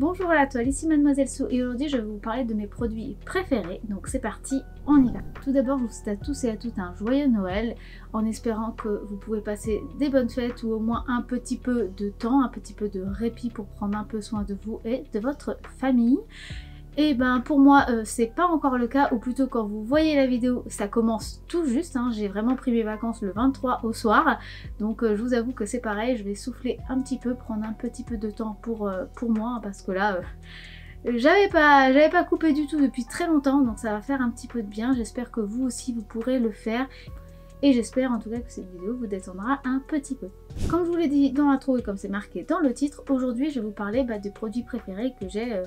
Bonjour à toi, ici Mademoiselle Sou et aujourd'hui je vais vous parler de mes produits préférés. Donc c'est parti, on y va. Tout d'abord je vous souhaite à tous et à toutes un joyeux Noël en espérant que vous pouvez passer des bonnes fêtes ou au moins un petit peu de temps, un petit peu de répit pour prendre un peu soin de vous et de votre famille. Et ben pour moi euh, c'est pas encore le cas ou plutôt quand vous voyez la vidéo ça commence tout juste hein. j'ai vraiment pris mes vacances le 23 au soir donc euh, je vous avoue que c'est pareil je vais souffler un petit peu prendre un petit peu de temps pour, euh, pour moi hein, parce que là j'avais pas pas coupé du tout depuis très longtemps donc ça va faire un petit peu de bien j'espère que vous aussi vous pourrez le faire et j'espère en tout cas que cette vidéo vous détendra un petit peu. Comme je vous l'ai dit dans l'intro et comme c'est marqué dans le titre, aujourd'hui je vais vous parler bah, des produits préférés que j'ai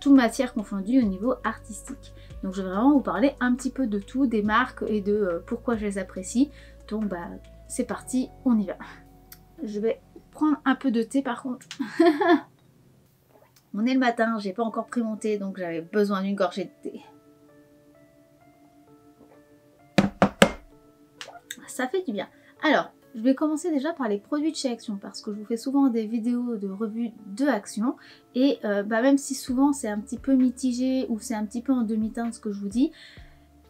toute matière confondue au niveau artistique. Donc je vais vraiment vous parler un petit peu de tout, des marques et de euh, pourquoi je les apprécie. Donc bah c'est parti, on y va. Je vais prendre un peu de thé par contre. on est le matin, j'ai pas encore pris mon thé donc j'avais besoin d'une gorgée de thé. Ça fait du bien. Alors, je vais commencer déjà par les produits de chez Action parce que je vous fais souvent des vidéos de revue de Action et euh, bah, même si souvent c'est un petit peu mitigé ou c'est un petit peu en demi-teinte ce que je vous dis,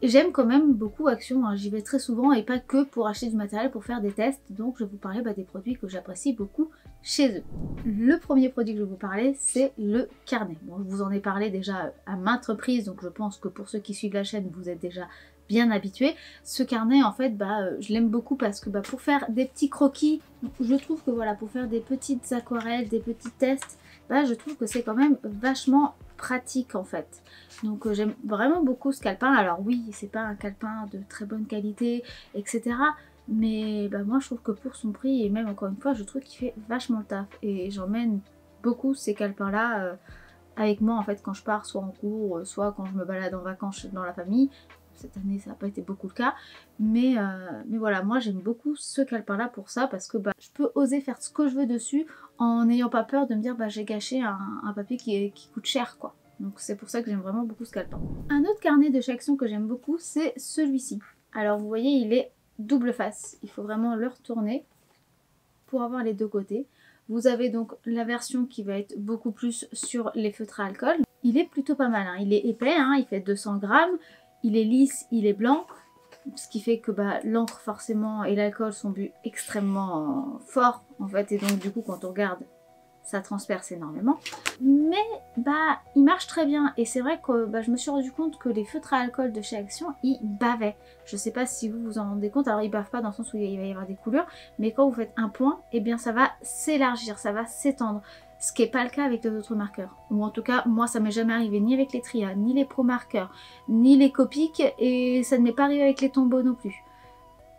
J'aime quand même beaucoup Action, hein. j'y vais très souvent et pas que pour acheter du matériel pour faire des tests, donc je vais vous parler bah, des produits que j'apprécie beaucoup chez eux. Le premier produit que je vais vous parler, c'est le carnet. Bon, je vous en ai parlé déjà à maintes reprises, donc je pense que pour ceux qui suivent la chaîne, vous êtes déjà bien habitué. Ce carnet, en fait, bah, euh, je l'aime beaucoup parce que bah, pour faire des petits croquis, je trouve que voilà, pour faire des petites aquarelles, des petits tests, bah, je trouve que c'est quand même vachement pratique en fait. Donc euh, j'aime vraiment beaucoup ce calepin. Alors oui, c'est pas un calepin de très bonne qualité, etc. Mais bah, moi je trouve que pour son prix, et même encore une fois, je trouve qu'il fait vachement le taf. Et j'emmène beaucoup ces calepins là euh, avec moi en fait quand je pars soit en cours, soit quand je me balade en vacances dans la famille cette année ça n'a pas été beaucoup le cas. Mais, euh, mais voilà moi j'aime beaucoup ce calepin là pour ça parce que bah, je peux oser faire ce que je veux dessus en n'ayant pas peur de me dire bah j'ai gâché un, papier qui, coûte cher quoi. Donc c'est pour ça que j'aime vraiment beaucoup ce calepin. Un autre carnet de chaque que j'aime beaucoup c'est celui-ci. Alors vous voyez il est double face. Il faut vraiment le retourner pour avoir les deux côtés. Vous avez donc la version qui va être beaucoup plus sur les feutres à alcool. Il est plutôt pas mal, hein. il est épais, hein. il fait 200 grammes, il est lisse, il est blanc, ce qui fait que bah, l'encre forcément et l'alcool sont bu extrêmement fort en fait et donc du coup quand on regarde ça transperce énormément. Mais bah il marche très bien et c'est vrai que bah, je me suis rendu compte que les feutres à alcool de chez Action ils bavaient. Je sais pas si vous vous en rendez compte, alors ils bavent pas dans le sens où il va y avoir des couleurs, mais quand vous faites un point, et eh bien ça va s'élargir, ça va s'étendre ce qui n'est pas le cas avec les autres marqueurs. Ou en tout cas, moi ça m'est jamais arrivé ni avec les Tria, ni les Pro marqueurs, ni les Copic, et ça ne m'est pas arrivé avec les Tombeaux non plus.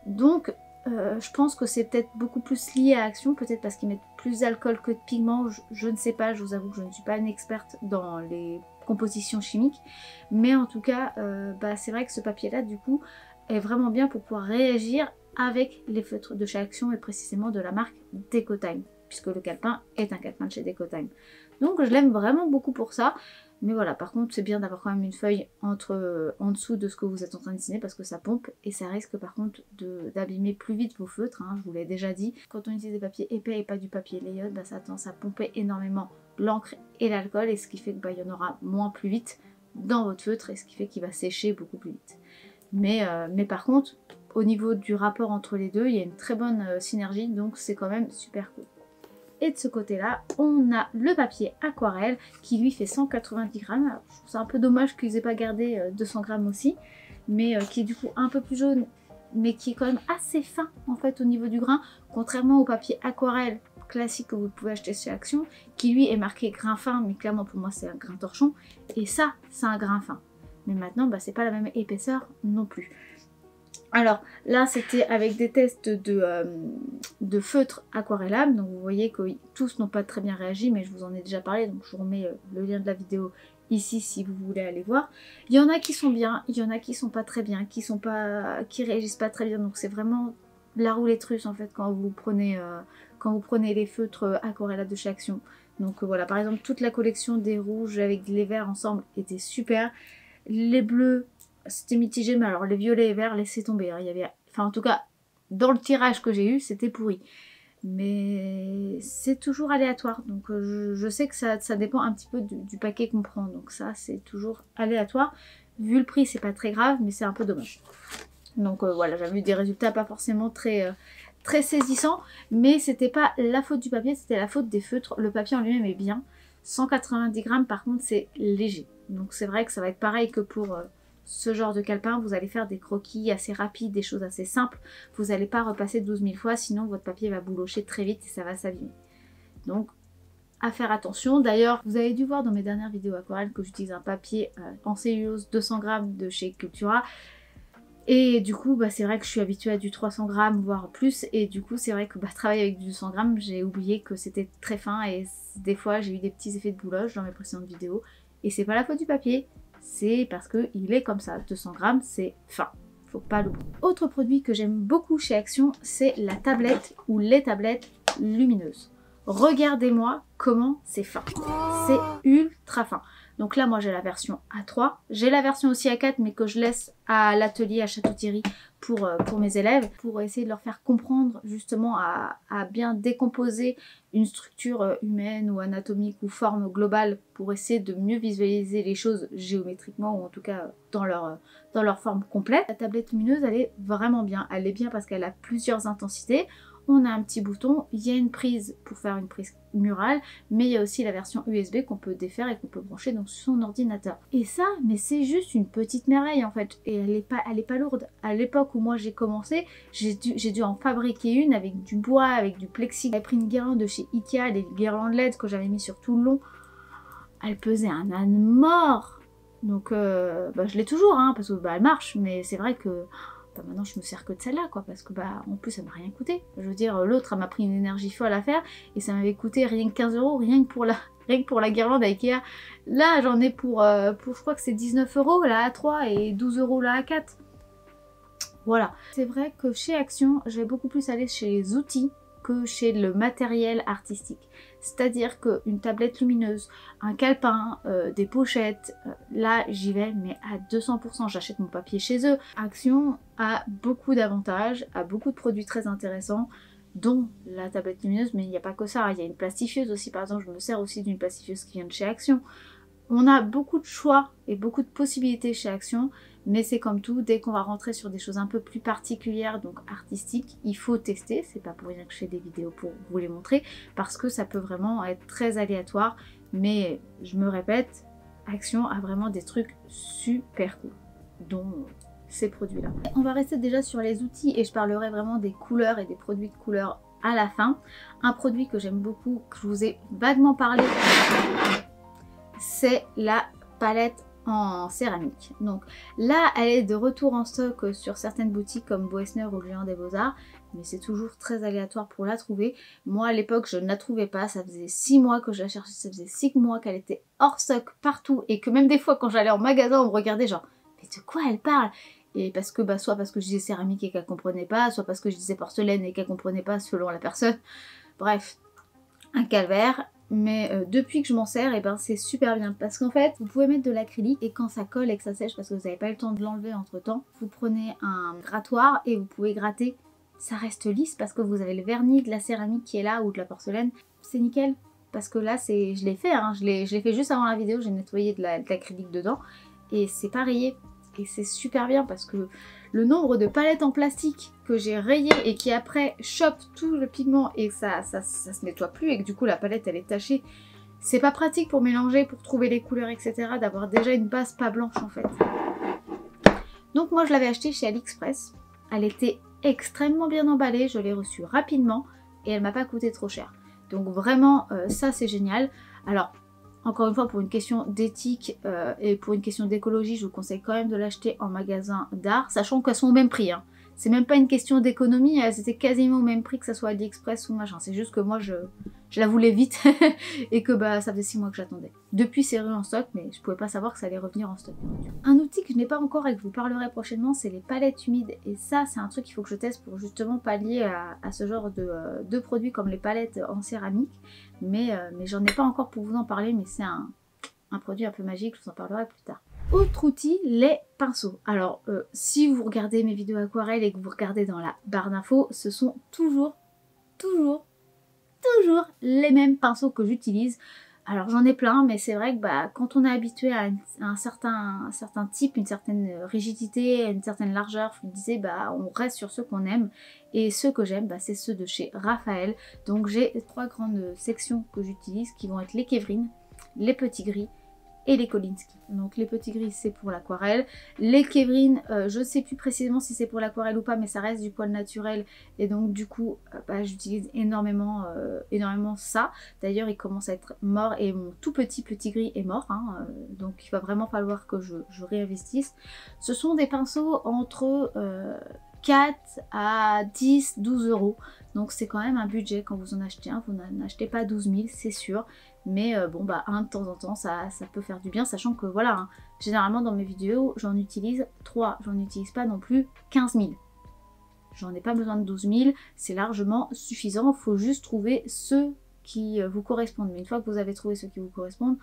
Donc, euh, je pense que c'est peut-être beaucoup plus lié à Action, peut-être parce qu'ils mettent plus d'alcool que de pigments, je, ne sais pas, je vous avoue que je ne suis pas une experte dans les compositions chimiques, mais en tout cas, euh, bah, c'est vrai que ce papier-là, du coup, est vraiment bien pour pouvoir réagir avec les feutres de chez Action et précisément de la marque Decotime puisque le calepin est un calepin de chez Decotime. Donc je l'aime vraiment beaucoup pour ça. Mais voilà, par contre, c'est bien d'avoir quand même une feuille entre, euh, en dessous de ce que vous êtes en train de dessiner parce que ça pompe et ça risque par contre d'abîmer plus vite vos feutres. Hein, je vous l'ai déjà dit. Quand on utilise des papiers épais et pas du papier layout, bah, ça tendance à pomper énormément l'encre et l'alcool et ce qui fait qu'il bah, y en aura moins plus vite dans votre feutre et ce qui fait qu'il va sécher beaucoup plus vite. Mais, euh, mais par contre, au niveau du rapport entre les deux, il y a une très bonne euh, synergie donc c'est quand même super cool. Et de ce côté-là, on a le papier aquarelle qui lui fait 190 grammes. je trouve ça un peu dommage qu'ils aient pas gardé 200 euh, grammes aussi, mais euh, qui est du coup un peu plus jaune, mais qui est quand même assez fin en fait au niveau du grain, contrairement au papier aquarelle classique que vous pouvez acheter chez Action, qui lui est marqué grain fin, mais clairement pour moi c'est un grain torchon, et ça c'est un grain fin. Mais maintenant, bah, c'est pas la même épaisseur non plus. Alors là c'était avec des tests de, euh, de feutre donc vous voyez que tous n'ont pas très bien réagi mais je vous en ai déjà parlé donc je vous remets euh, le lien de la vidéo ici si vous voulez aller voir. Il y en a qui sont bien, il y en a qui sont pas très bien, qui sont pas qui réagissent pas très bien donc c'est vraiment la roulette russe en fait quand vous prenez euh, quand vous prenez les feutres aquarellables de chez Action. Donc voilà par exemple toute la collection des rouges avec les verts ensemble était super. Les bleus c'était mitigé, mais alors les violets et verts, laissez tomber. Hein. Il y avait, enfin en tout cas, dans le tirage que j'ai eu, c'était pourri. mais c'est toujours aléatoire. Donc euh, je, sais que ça, dépend un petit peu du, paquet qu'on prend. Donc ça, c'est toujours aléatoire. Vu le prix, c'est pas très grave, mais c'est un peu dommage. Donc euh, voilà, j'avais eu des résultats pas forcément très, euh, très saisissants, mais c'était pas la faute du papier, c'était la faute des feutres. Le papier en lui-même est bien. 190 grammes, par contre, c'est léger. Donc c'est vrai que ça va être pareil que pour ce genre de calepin, vous allez faire des croquis assez rapides, des choses assez simples. Vous n'allez pas repasser 12 000 fois, sinon votre papier va boulocher très vite et ça va s'abîmer. Donc, à faire attention. D'ailleurs, vous avez dû voir dans mes dernières vidéos aquarelles que j'utilise un papier euh, en cellulose 200 grammes de chez Cultura. Et du coup, bah, c'est vrai que je suis habituée à du 300 grammes, voire plus. Et du coup, c'est vrai que bah, travailler avec du 200 grammes, j'ai oublié que c'était très fin. Et des fois, j'ai eu des petits effets de bouloche dans mes précédentes vidéos. Et c'est pas la faute du papier, c'est parce qu'il est comme ça. 200 grammes, c'est fin. Faut pas l'oublier. Autre produit que j'aime beaucoup chez Action, c'est la tablette ou les tablettes lumineuses. Regardez-moi comment c'est fin. C'est ultra fin. Donc là, moi, j'ai la version A3. J'ai la version aussi A4, mais que je laisse à l'atelier à Château-Thierry pour, euh, pour mes élèves, pour essayer de leur faire comprendre justement à, bien décomposer une structure euh, humaine ou anatomique ou forme globale pour essayer de mieux visualiser les choses géométriquement ou en tout cas euh, dans leur forme complète. La tablette lumineuse, elle est vraiment bien. Elle est bien parce qu'elle a plusieurs intensités on a un petit bouton, il y a une prise pour faire une prise murale, mais il y a aussi la version USB qu'on peut défaire et qu'on peut brancher dans son ordinateur. Et ça, mais c'est juste une petite merveille en fait, et elle est pas, pas lourde. À l'époque où moi j'ai commencé, j'ai dû, en fabriquer une avec du bois, avec du plexi. J'avais pris une guirlande de chez Ikea, les guirlandes LED que j'avais mis sur tout le long. Elle pesait un âne mort donc euh, bah, je l'ai toujours, hein, parce que bah, elle marche, mais c'est vrai que bah, maintenant je me sers que de celle-là, quoi, parce que bah en plus ça m'a rien coûté. Je veux dire, l'autre m'a pris une énergie folle à faire et ça m'avait coûté rien que 15 euros, rien que pour la, rien que pour la guirlande à Ikea. Là j'en ai pour, euh, pour, je crois que c'est 19 euros la A3 et 12 euros la A4. Voilà. C'est vrai que chez Action, je vais beaucoup plus aller chez les outils chez le matériel artistique. C'est-à-dire qu'une tablette lumineuse, un calepin, euh, des pochettes, euh, là j'y vais mais à 200%, j'achète mon papier chez eux. Action a beaucoup d'avantages, a beaucoup de produits très intéressants dont la tablette lumineuse, mais il n'y a pas que ça, il y a une plastifieuse aussi, par exemple, je me sers aussi d'une plastifieuse qui vient de chez Action. On a beaucoup de choix et beaucoup de possibilités chez Action, mais c'est comme tout, dès qu'on va rentrer sur des choses un peu plus particulières, donc artistiques, il faut tester. C'est pas pour rien que je fais des vidéos pour vous les montrer, parce que ça peut vraiment être très aléatoire. Mais je me répète, Action a vraiment des trucs super cool, dont ces produits-là. On va rester déjà sur les outils et je parlerai vraiment des couleurs et des produits de couleurs à la fin. Un produit que j'aime beaucoup, que je vous ai vaguement parlé, c'est la palette en céramique. Donc là, elle est de retour en stock sur certaines boutiques comme Boesner ou Lion des Beaux-Arts, mais c'est toujours très aléatoire pour la trouver. Moi, à l'époque, je ne la trouvais pas. Ça faisait 6 mois que je la cherchais, ça faisait 6 mois qu'elle était hors stock partout et que même des fois, quand j'allais en magasin, on me regardait genre, mais de quoi elle parle? Et parce que, bah, soit parce que je disais céramique et qu'elle comprenait pas, soit parce que je disais porcelaine et qu'elle comprenait pas selon la personne. Bref, un calvaire mais euh, depuis que je m'en sers, et eh ben c'est super bien. Parce qu'en fait vous pouvez mettre de l'acrylique et quand ça colle et que ça sèche parce que vous n'avez pas eu le temps de l'enlever entre temps, vous prenez un grattoir et vous pouvez gratter, ça reste lisse parce que vous avez le vernis de la céramique qui est là ou de la porcelaine, c'est nickel. Parce que là c'est, je l'ai fait, hein, je l'ai fait juste avant la vidéo, j'ai nettoyé de l'acrylique dedans. Et c'est pas rayé et c'est super bien parce que le nombre de palettes en plastique que j'ai rayées et qui après chope tout le pigment et ça, ça, ça se nettoie plus et que du coup la palette elle est tachée, c'est pas pratique pour mélanger, pour trouver les couleurs, etc. d'avoir déjà une base pas blanche en fait. Donc moi je l'avais acheté chez AliExpress. Elle était extrêmement bien emballée, je l'ai reçue rapidement et elle m'a pas coûté trop cher. Donc vraiment euh, ça c'est génial. Alors encore une fois, pour une question d'éthique euh, et pour une question d'écologie, je vous conseille quand même de l'acheter en magasin d'art, sachant qu'elles sont au même prix. Hein. C'est même pas une question d'économie, elles étaient quasiment au même prix que ça soit AliExpress ou machin. C'est juste que moi, je, la voulais vite et que bah ça faisait 6 mois que j'attendais. Depuis, c'est rue en stock, mais je pouvais pas savoir que ça allait revenir en stock. Je n'ai pas encore et que je vous parlerai prochainement, c'est les palettes humides. Et ça, c'est un truc qu'il faut que je teste pour justement pallier à, ce genre euh, de, produits comme les palettes en céramique. Mais, euh, mais j'en ai pas encore pour vous en parler, mais c'est un, un produit un peu magique, je vous en parlerai plus tard. Autre outil, les pinceaux. Alors, euh, si vous regardez mes vidéos aquarelles et que vous regardez dans la barre d'infos, ce sont toujours, toujours, toujours les mêmes pinceaux que j'utilise. Alors j'en ai plein, mais c'est vrai que bah, quand on est habitué à, un, certain, type, une certaine rigidité, une certaine largeur, je me disais, bah, on reste sur ceux qu'on aime. Et ceux que j'aime, bah, c'est ceux de chez Raphaël. Donc j'ai trois grandes sections que j'utilise qui vont être les Kevrin, les petits gris et les Kolinsky. Donc les petits gris c'est pour l'aquarelle. Les Kevrin, euh, je ne sais plus précisément si c'est pour l'aquarelle ou pas, mais ça reste du poil naturel. Et donc du coup, euh, bah, j'utilise énormément, euh, énormément ça. D'ailleurs, il commence à être mort et mon tout petit petit gris est mort. Hein, donc il va vraiment falloir que je, je, réinvestisse. Ce sont des pinceaux entre 4 à 10, 12 euros. Donc c'est quand même un budget quand vous en achetez un. Vous n'achetez pas 12 000, c'est sûr. Mais euh, bon, bah, un de temps en temps, ça, ça, peut faire du bien, sachant que voilà, hein, généralement dans mes vidéos, j'en utilise 3, j'en utilise pas non plus 15 000. J'en ai pas besoin de 12 000, c'est largement suffisant, faut juste trouver ceux qui euh, vous correspondent. Mais une fois que vous avez trouvé ceux qui vous correspondent,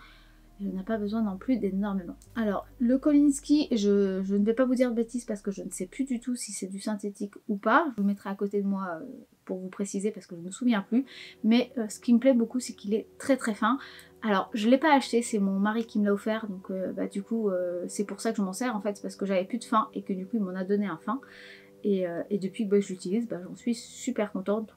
il n'y en a pas besoin non plus d'énormément. Alors, le Kolinsky, je, ne vais pas vous dire de bêtises parce que je ne sais plus du tout si c'est du synthétique ou pas. Je vous mettrai à côté de moi euh, pour vous préciser parce que je ne me souviens plus. Mais euh, ce qui me plaît beaucoup, c'est qu'il est très très fin. Alors, je ne l'ai pas acheté, c'est mon mari qui me l'a offert, donc euh, bah, du coup, c'est pour ça que je m'en sers en fait, parce que j'avais plus de fin et que du coup, il m'en a donné un fin. Et, depuis que bah, je l'utilise, bah, j'en suis super contente,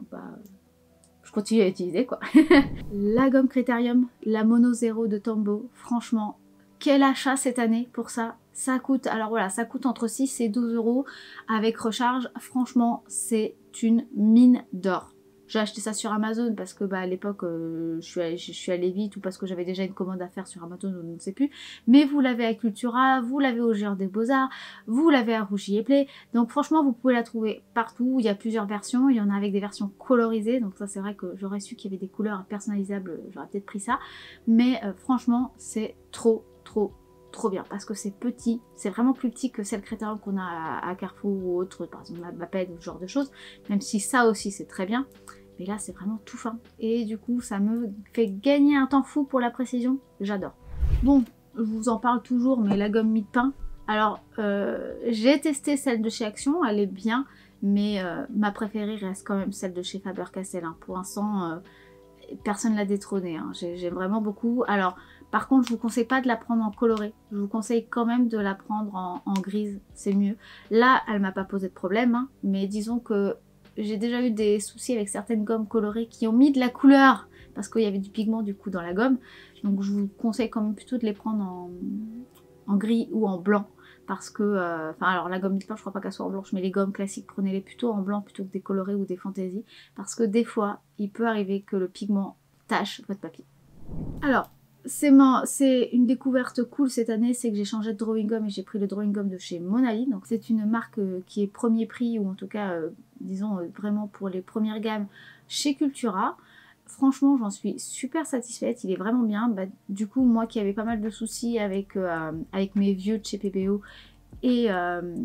je continue à utiliser quoi. la gomme Critérium, la Mono Zero de Tombow, franchement, quel achat cette année pour ça ça coûte, alors voilà, ça coûte entre 6 et 12 euros avec recharge. Franchement, c'est une mine d'or. J'ai acheté ça sur Amazon parce que bah, à l'époque euh, je, suis allée, vite ou parce que j'avais déjà une commande à faire sur Amazon, je ne sais plus. Mais vous l'avez à Cultura, vous l'avez au Géant des Beaux-Arts, vous l'avez à Rougy et Play. Donc franchement vous pouvez la trouver partout. Il y a plusieurs versions, il y en a avec des versions colorisées. Donc ça c'est vrai que j'aurais su qu'il y avait des couleurs personnalisables, j'aurais peut-être pris ça. Mais euh, franchement c'est trop trop trop bien parce que c'est petit, c'est vraiment plus petit que celle Critérium qu'on a à, Carrefour ou autre, par exemple Maped ou ce genre de choses, même si ça aussi c'est très bien, mais là c'est vraiment tout fin. Et du coup ça me fait gagner un temps fou pour la précision, j'adore. Bon, je vous en parle toujours, mais la gomme mie-de-pain, alors euh, j'ai testé celle de chez Action, elle est bien, mais euh, ma préférée reste quand même celle de chez Faber-Castell. Hein. Pour l'instant, euh, personne l'a détrônée, hein. j'aime vraiment beaucoup. Alors par contre, je vous conseille pas de la prendre en coloré. Je vous conseille quand même de la prendre en, grise, c'est mieux. Là, elle m'a pas posé de problème, hein, mais disons que j'ai déjà eu des soucis avec certaines gommes colorées qui ont mis de la couleur parce qu'il y avait du pigment du coup dans la gomme. Donc je vous conseille quand même plutôt de les prendre en, gris ou en blanc parce que, euh, enfin alors la gomme pain je crois pas qu'elle soit en blanche mais les gommes classiques prenez-les plutôt en blanc plutôt que des colorés ou des fantaisies parce que des fois il peut arriver que le pigment tache votre papier. Alors c'est une découverte cool cette année, c'est que j'ai changé de drawing gum et j'ai pris le drawing gum de chez Monali. Donc c'est une marque euh, qui est premier prix ou en tout cas, euh, disons euh, vraiment pour les premières gammes chez Cultura. Franchement, j'en suis super satisfaite, il est vraiment bien. Bah, du coup, moi qui avais pas mal de soucis avec, avec mes vieux de chez PBO et, euh,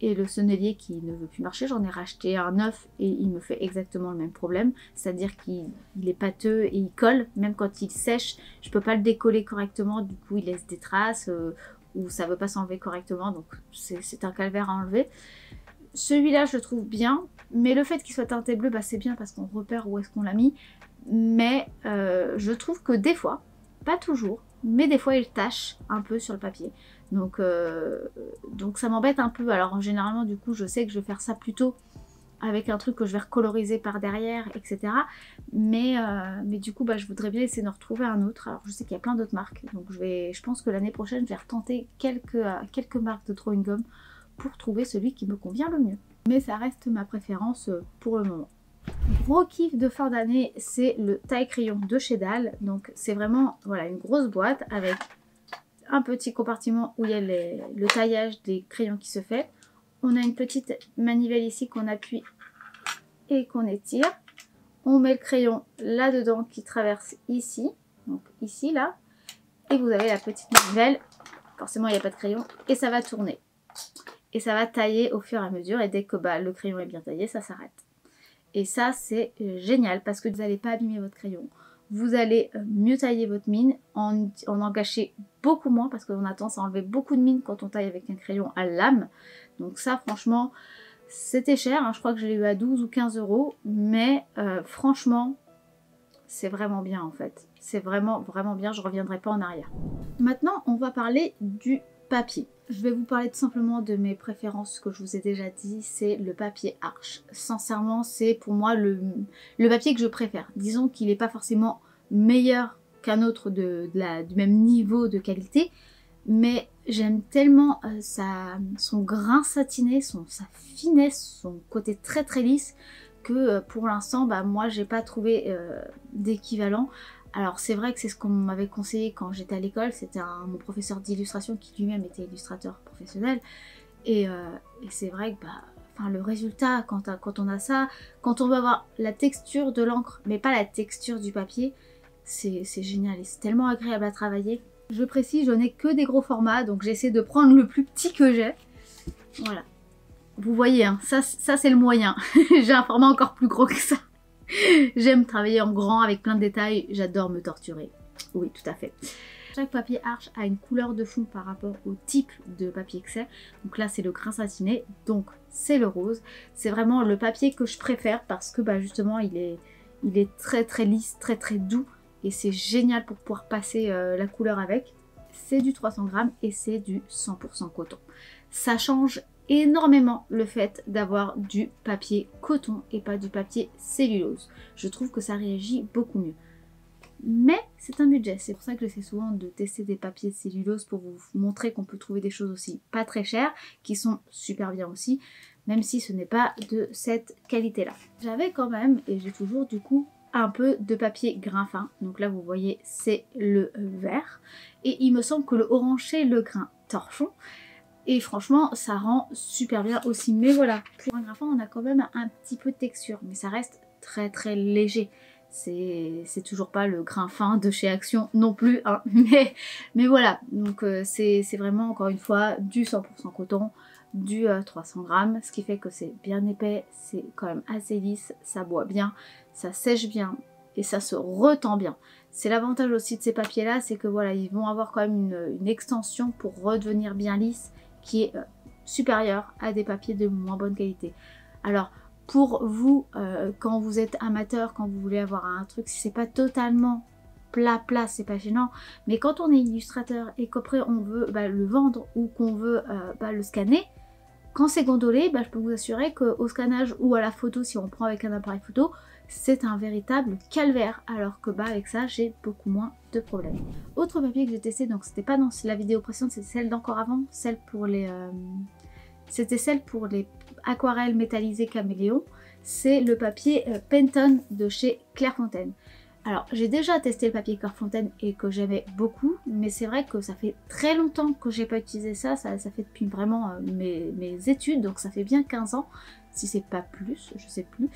et le sonnelier qui ne veut plus marcher, j'en ai racheté un neuf et il me fait exactement le même problème. C'est-à-dire qu'il est pâteux et il colle, même quand il sèche, je peux pas le décoller correctement, du coup il laisse des traces euh, ou ça veut pas s'enlever correctement, donc c'est un calvaire à enlever. Celui-là je le trouve bien, mais le fait qu'il soit teinté bleu, bah, c'est bien parce qu'on repère où est-ce qu'on l'a mis. Mais euh, je trouve que des fois, pas toujours, mais des fois il tâche un peu sur le papier. Donc, euh, donc ça m'embête un peu. Alors généralement du coup je sais que je vais faire ça plutôt avec un truc que je vais recoloriser par derrière, etc. Mais, euh, mais du coup bah, je voudrais bien essayer de retrouver un autre. Alors je sais qu'il y a plein d'autres marques. Donc je, pense que l'année prochaine je vais retenter quelques, euh, marques de drawing gum pour trouver celui qui me convient le mieux. Mais ça reste ma préférence pour le moment. Gros kiff de fin d'année, c'est le taille crayon de chez. Donc c'est vraiment voilà, une grosse boîte avec un petit compartiment où il y a le taillage des crayons qui se fait. On a une petite manivelle ici qu'on appuie et qu'on étire. On met le crayon là-dedans qui traverse ici, donc ici, là. Et vous avez la petite manivelle, forcément il n'y a pas de crayon, et ça va tourner. Et ça va tailler au fur et à mesure, et dès que bah, le crayon est bien taillé, ça s'arrête. Et ça, c'est euh, génial parce que vous n'allez pas abîmer votre crayon. Vous allez euh, mieux tailler votre mine, en en, gâcher beaucoup moins parce qu'on a tendance à enlever beaucoup de mine quand on taille avec un crayon à lame. Donc ça, franchement, c'était cher. Hein. Je crois que je l'ai eu à 12 ou 15 euros. Mais euh, franchement, c'est vraiment bien en fait. C'est vraiment vraiment bien, je reviendrai pas en arrière. Maintenant, on va parler du Je vais vous parler tout simplement de mes préférences, ce que je vous ai déjà dit, c'est le papier Arche. Sincèrement, c'est pour moi le, papier que je préfère. Disons qu'il n'est pas forcément meilleur qu'un autre de, du même niveau de qualité, mais j'aime tellement euh, son grain satiné, sa finesse, son côté très très lisse, que euh, pour l'instant, bah, moi, j'ai pas trouvé euh, d'équivalent. Alors c'est vrai que c'est ce qu'on m'avait conseillé quand j'étais à l'école, c'était mon professeur d'illustration qui lui-même était illustrateur professionnel. Et, c'est vrai que bah, le résultat, quand, on a ça, quand on va avoir la texture de l'encre, mais pas la texture du papier, c'est génial et c'est tellement agréable à travailler. Je précise, je n'ai que des gros formats, donc j'essaie de prendre le plus petit que j'ai. Voilà. Vous voyez, hein, ça c'est le moyen. j'ai un format encore plus gros que ça. J'aime travailler en grand avec plein de détails, j'adore me torturer. Oui, tout à fait. Chaque papier arche a une couleur de fond par rapport au type de papier que c'est. Donc là, c'est le grain satiné, donc c'est le rose. C'est vraiment le papier que je préfère parce que bah, justement, il est, il est très très lisse, très très doux et c'est génial pour pouvoir passer euh, la couleur avec. C'est du 300 grammes et c'est du 100% coton. Ça change énormément le fait d'avoir du papier coton et pas du papier cellulose. Je trouve que ça réagit beaucoup mieux. Mais c'est un budget, c'est pour ça que j'essaie souvent de tester des papiers cellulose pour vous montrer qu'on peut trouver des choses aussi pas très chères, qui sont super bien aussi, même si ce n'est pas de cette qualité-là. J'avais quand même, et j'ai toujours du coup, un peu de papier grain fin. Donc là, vous voyez, c'est le vert. Et il me semble que le orange, c'est le grain torchon. Et franchement, ça rend super bien aussi. Mais voilà, pour un grain fin, on a quand même un petit peu de texture. Mais ça reste très très léger. C'est toujours pas le grain fin de chez Action non plus. Hein. Mais, mais voilà, donc euh, c'est vraiment encore une fois du 100% coton du 300 euh, grammes, ce qui fait que c'est bien épais, c'est quand même assez lisse, ça boit bien, ça sèche bien et ça se retend bien. C'est l'avantage aussi de ces papiers là, c'est que voilà, ils vont avoir quand même une, extension pour redevenir bien lisse qui est euh, supérieure à des papiers de moins bonne qualité. Alors pour vous, euh, quand vous êtes amateur, quand vous voulez avoir un truc, si c'est pas totalement plat plat, c'est pas gênant. Mais quand on est illustrateur et qu'après on veut bah, le vendre ou qu'on veut bah, le scanner, quand c'est gondolé, bah, je peux vous assurer qu'au scannage ou à la photo, si on prend avec un appareil photo, c'est un véritable calvaire. Alors que bah, avec ça, j'ai beaucoup moins de problèmes. Autre papier que j'ai testé, donc c'était pas dans la vidéo précédente, c'était celle d'encore avant, celle pour les... Euh, c'était celle pour les aquarelles métallisées caméléon. C'est le papier euh, Penton de chez Clairefontaine. Alors, j'ai déjà testé le papier Clairefontaine et que j'aimais beaucoup, mais c'est vrai que ça fait très longtemps que j'ai pas utilisé ça, ça, fait depuis vraiment euh, mes, études, donc ça fait bien 15 ans, si c'est pas plus, je sais plus.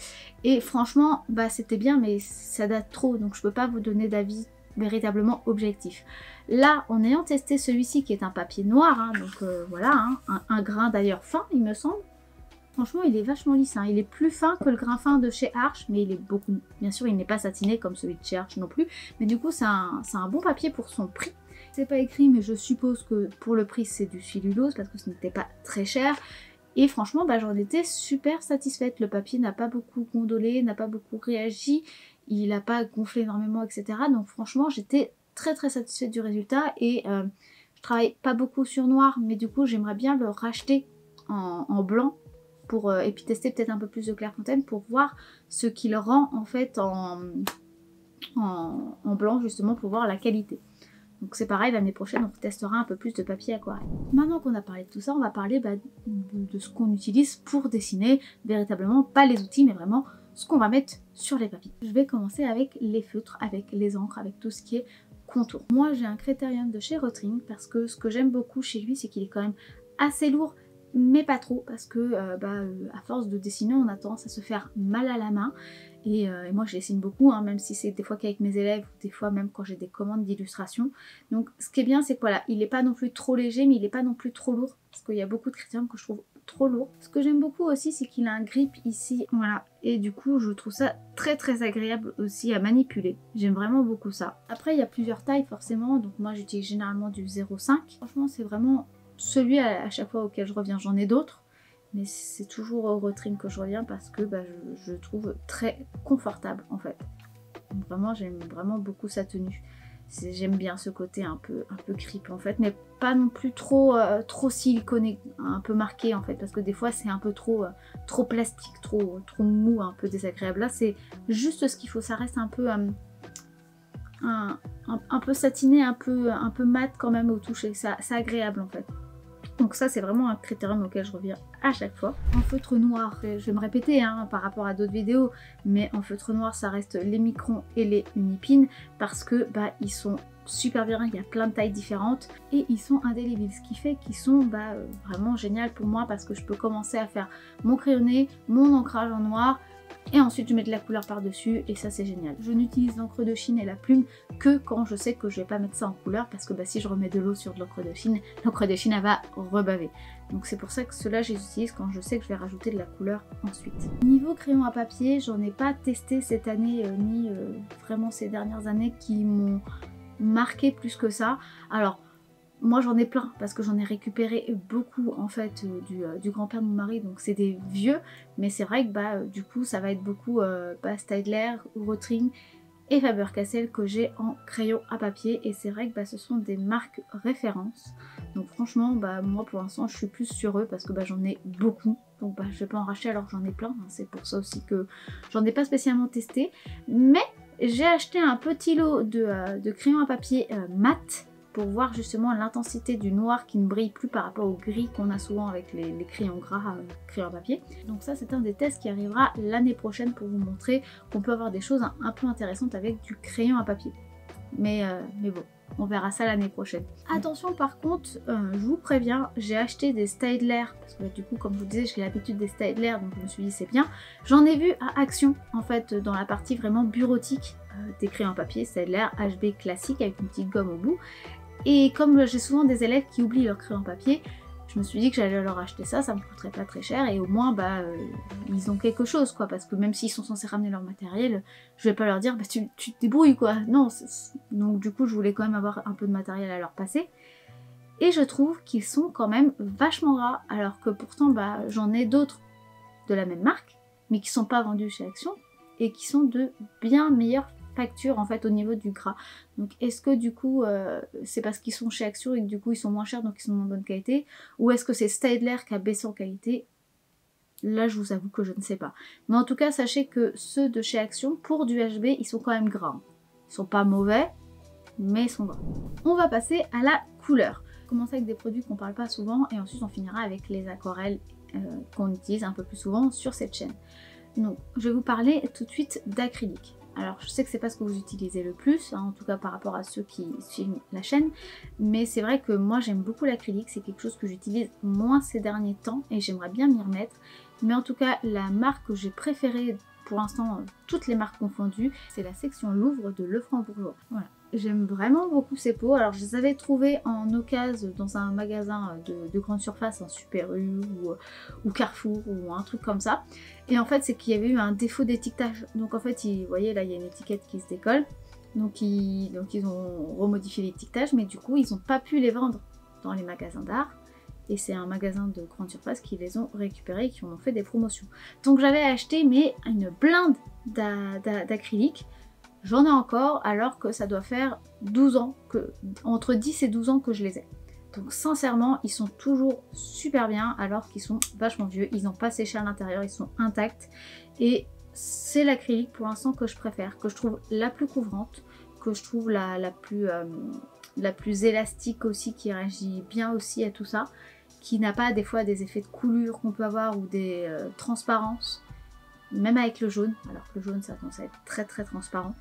Et franchement, bah c'était bien, mais ça date trop, donc je peux pas vous donner d'avis véritablement objectif. Là, en ayant testé celui-ci qui est un papier noir, hein, donc euh, voilà, hein, un grain d'ailleurs fin, il me semble, Franchement, il est vachement lisse. Hein. Il est plus fin que le grain fin de chez Arch, mais il est beaucoup... Bien sûr, il n'est pas satiné comme celui de chez Arch non plus. Mais du coup, c'est un, bon papier pour son prix. C'est pas écrit, mais je suppose que pour le prix, c'est du cellulose parce que ce n'était pas très cher. Et franchement, bah, j'en étais super satisfaite. Le papier n'a pas beaucoup gondolé, n'a pas beaucoup réagi. Il n'a pas gonflé énormément, etc. Donc franchement, j'étais très très satisfaite du résultat. Et euh, je travaille pas beaucoup sur noir, mais du coup, j'aimerais bien le racheter en blanc euh, et puis tester peut-être un peu plus de Clairefontaine pour voir ce qu'il rend en fait en, blanc justement pour voir la qualité. Donc c'est pareil, l'année prochaine on testera un peu plus de papier aquarelle. Maintenant qu'on a parlé de tout ça, on va parler bah, de, ce qu'on utilise pour dessiner véritablement, pas les outils mais vraiment ce qu'on va mettre sur les papiers. Je vais commencer avec les feutres, avec les encres, avec tout ce qui est contour. Moi j'ai un Criterion de chez Rotring parce que ce que j'aime beaucoup chez lui c'est qu'il est quand même assez lourd mais pas trop parce que euh, bah, euh, à force de dessiner on a tendance à se faire mal à la main et, euh, moi je dessine beaucoup hein, même si c'est des fois qu'avec mes élèves ou des fois même quand j'ai des commandes d'illustration donc ce qui est bien c'est que voilà il n'est pas non plus trop léger mais il n'est pas non plus trop lourd parce qu'il y a beaucoup de critères que je trouve trop lourd. Ce que j'aime beaucoup aussi c'est qu'il a un grip ici voilà et du coup je trouve ça très très agréable aussi à manipuler. J'aime vraiment beaucoup ça. Après il y a plusieurs tailles forcément donc moi j'utilise généralement du 0,5. Franchement c'est vraiment celui à, chaque fois auquel je reviens, j'en ai d'autres. Mais c'est toujours au Rotring que je reviens parce que bah, je, je, trouve très confortable en fait. Vraiment, j'aime vraiment beaucoup sa tenue. J'aime bien ce côté un peu, un peu creep en fait, mais pas non plus trop, euh, trop un peu marqué en fait, parce que des fois c'est un peu trop, euh, trop plastique, trop, trop mou, un peu désagréable. Là c'est juste ce qu'il faut, ça reste un peu, euh, un, un, peu satiné, un peu, un peu mat quand même au toucher, c'est agréable en fait. Donc ça c'est vraiment un critérium auquel je reviens à chaque fois. En feutre noir, je vais me répéter hein, par rapport à d'autres vidéos, mais en feutre noir ça reste les microns et les unipines parce que bah ils sont super bien, il y a plein de tailles différentes et ils sont indélébiles, ce qui fait qu'ils sont bah, vraiment génial pour moi parce que je peux commencer à faire mon crayonné, mon ancrage en noir, et ensuite je mets de la couleur par dessus et ça c'est génial. Je n'utilise l'encre de Chine et la plume que quand je sais que je vais pas mettre ça en couleur parce que bah, si je remets de l'eau sur de l'encre de Chine, l'encre de Chine elle va rebaver. Donc c'est pour ça que cela je les utilise quand je sais que je vais rajouter de la couleur ensuite. Niveau crayon à papier, j'en ai pas testé cette année euh, ni euh, vraiment ces dernières années qui m'ont marqué plus que ça. Alors moi j'en ai plein parce que j'en ai récupéré beaucoup en fait euh, euh, du, grand-père de mon mari donc c'est des vieux mais c'est vrai que bah du coup ça va être beaucoup euh, bah, Stadler, Rotring et Faber-Castell que j'ai en crayon à papier et c'est vrai que bah, ce sont des marques références. Donc franchement bah moi pour l'instant je suis plus sur eux parce que bah, j'en ai beaucoup. Donc bah, je vais pas en racheter alors j'en ai plein hein. c'est pour ça aussi que j'en ai pas spécialement testé. Mais j'ai acheté un petit lot de, de crayons à papier mat pour voir justement l'intensité du noir qui ne brille plus par rapport au gris qu'on a souvent avec les, crayons gras, euh, crayons papier. Donc ça c'est un des tests qui arrivera l'année prochaine pour vous montrer qu'on peut avoir des choses un, peu intéressantes avec du crayon à papier. Mais, euh, mais bon, on verra ça l'année prochaine. Attention par contre, euh, je vous préviens, j'ai acheté des Staedler, parce que du coup comme je vous disais j'ai l'habitude des Staedler donc je me suis dit c'est bien. J'en ai vu à Action en fait dans la partie vraiment bureautique des crayons papier Staedler HB classique avec une petite gomme au bout et comme j'ai souvent des élèves qui oublient leur crayon papier, je me suis dit que j'allais leur acheter ça, ça me coûterait pas très cher et au moins bah euh, ils ont quelque chose quoi parce que même s'ils sont censés ramener leur matériel, je vais pas leur dire bah tu, te débrouilles quoi. Non, donc du coup je voulais quand même avoir un peu de matériel à leur passer. Et je trouve qu'ils sont quand même vachement rares alors que pourtant bah j'en ai d'autres de la même marque mais qui sont pas vendus chez Action et qui sont de bien meilleure facture en fait au niveau du gras. Donc est-ce que du coup euh, c'est parce qu'ils sont chez Action et que du coup ils sont moins chers donc ils sont moins bonne qualité? Ou est-ce que c'est Stadler qui a baissé en qualité? Là je vous avoue que je ne sais pas. Mais en tout cas sachez que ceux de chez Action pour du HB ils sont quand même gras. Ils sont pas mauvais mais ils sont gras. On va passer à la couleur. Commencer avec des produits qu'on parle pas souvent et ensuite on finira avec les aquarelles euh, qu'on utilise un peu plus souvent sur cette chaîne. Donc je vais vous parler tout de suite d'acrylique. Alors je sais que c'est pas ce que vous utilisez le plus, hein, en tout cas par rapport à ceux qui suivent la chaîne, mais c'est vrai que moi j'aime beaucoup l'acrylique, c'est quelque chose que j'utilise moins ces derniers temps et j'aimerais bien m'y remettre. Mais en tout cas la marque que j'ai préférée pour l'instant toutes les marques confondues, c'est la section Louvre de Lefranc-Bourgeois. Voilà. J'aime vraiment beaucoup ces pots. Alors je les avais trouvées en occasion dans un magasin de, grande surface, un Super U ou, Carrefour ou un truc comme ça. Et en fait c'est qu'il y avait eu un défaut d'étiquetage. Donc en fait, vous voyez là il y a une étiquette qui se décolle. Donc ils, donc ils ont remodifié l'étiquetage mais du coup ils n'ont pas pu les vendre dans les magasins d'art. Et c'est un magasin de grande surface qui les ont récupérés et qui en ont fait des promotions. Donc j'avais acheté mais une blinde d'acrylique J'en ai encore alors que ça doit faire 12 ans, que, entre 10 et 12 ans que je les ai. Donc sincèrement, ils sont toujours super bien alors qu'ils sont vachement vieux. Ils n'ont pas séché à l'intérieur, ils sont intacts. Et c'est l'acrylique pour l'instant que je préfère, que je trouve la plus couvrante, que je trouve la, plus, euh, la plus élastique aussi, qui réagit bien aussi à tout ça, qui n'a pas des fois des effets de coulure qu'on peut avoir ou des euh, transparences, même avec le jaune, alors que le jaune ça commence à être très très transparent.